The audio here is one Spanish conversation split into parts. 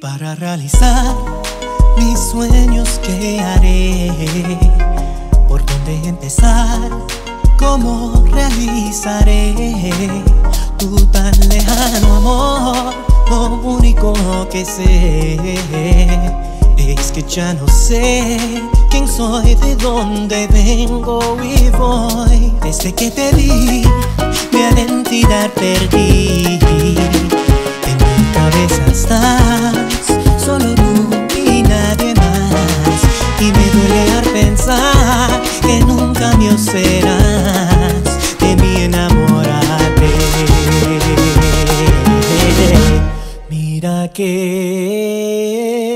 para realizar mis sueños que haré. Por dónde empezar, cómo realizaré tu tan lejano amor. Lo único que sé es que ya no sé quién soy, de dónde vengo y voy. Desde que te vi, mi identidad perdí tristeza estás, solo tú y nadie más. Y me duele al pensar que nunca me serás de mi enamorarte. Mira que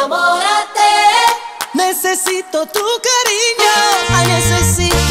Enamórate. Necesito tu cariño. Ay, necesito.